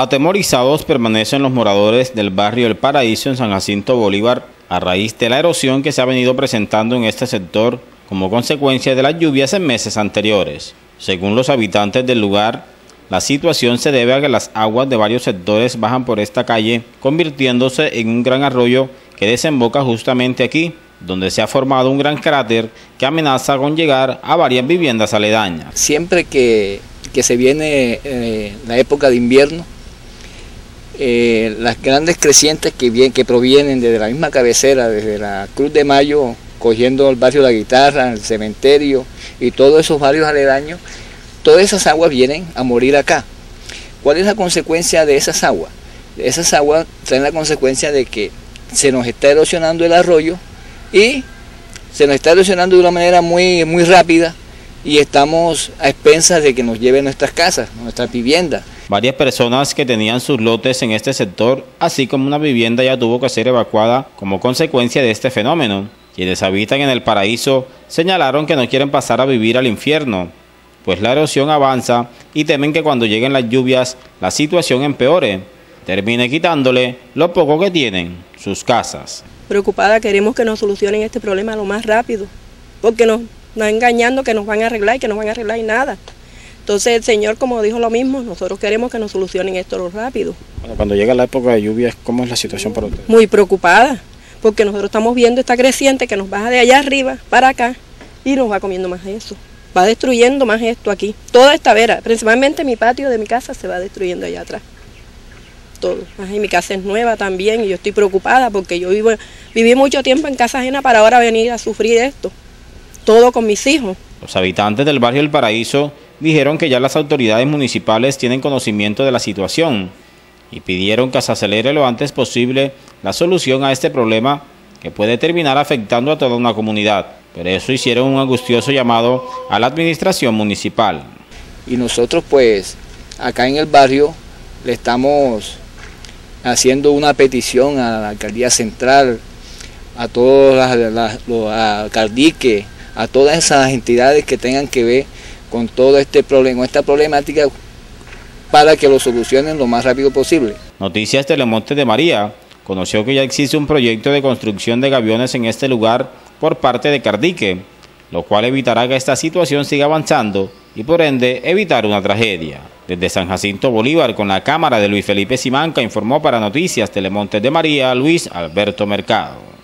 Atemorizados permanecen los moradores del barrio El Paraíso en San Jacinto Bolívar a raíz de la erosión que se ha venido presentando en este sector como consecuencia de las lluvias en meses anteriores. Según los habitantes del lugar, la situación se debe a que las aguas de varios sectores bajan por esta calle, convirtiéndose en un gran arroyo que desemboca justamente aquí, donde se ha formado un gran cráter que amenaza con llegar a varias viviendas aledañas. Siempre que, se viene eh, la época de invierno, eh, las grandes crecientes que, que provienen desde la misma cabecera, desde la Cruz de Mayo, cogiendo el barrio La Guitarra, el cementerio y todos esos barrios aledaños, todas esas aguas vienen a morir acá. ¿Cuál es la consecuencia de esas aguas? Esas aguas traen la consecuencia de que se nos está erosionando el arroyo y se nos está erosionando de una manera muy, muy rápida y estamos a expensas de que nos lleven nuestras casas, nuestras viviendas. Varias personas que tenían sus lotes en este sector, así como una vivienda ya tuvo que ser evacuada como consecuencia de este fenómeno. Quienes habitan en el paraíso señalaron que no quieren pasar a vivir al infierno, pues la erosión avanza y temen que cuando lleguen las lluvias la situación empeore, termine quitándole lo poco que tienen, sus casas. Preocupada queremos que nos solucionen este problema lo más rápido, porque nos, nos engañando que nos van a arreglar y que no van a arreglar nada. Entonces el Señor, como dijo lo mismo, nosotros queremos que nos solucionen esto lo rápido. cuando llega la época de lluvias, ¿cómo es la situación para ustedes? Muy preocupada, porque nosotros estamos viendo esta creciente que nos baja de allá arriba para acá y nos va comiendo más eso. Va destruyendo más esto aquí. Toda esta vera, principalmente mi patio de mi casa se va destruyendo allá atrás. Todo. Y mi casa es nueva también y yo estoy preocupada porque yo vivo, viví mucho tiempo en casa ajena para ahora venir a sufrir esto. Todo con mis hijos. Los habitantes del barrio El Paraíso dijeron que ya las autoridades municipales tienen conocimiento de la situación y pidieron que se acelere lo antes posible la solución a este problema que puede terminar afectando a toda una comunidad. Por eso hicieron un angustioso llamado a la administración municipal. Y nosotros pues acá en el barrio le estamos haciendo una petición a la alcaldía central, a todas las, los alcaldiques, a todas esas entidades que tengan que ver con todo este problema, esta problemática, para que lo solucionen lo más rápido posible. Noticias Telemonte de María conoció que ya existe un proyecto de construcción de gaviones en este lugar por parte de Cardique, lo cual evitará que esta situación siga avanzando y por ende evitar una tragedia. Desde San Jacinto Bolívar, con la cámara de Luis Felipe Simanca, informó para Noticias Telemonte de María Luis Alberto Mercado.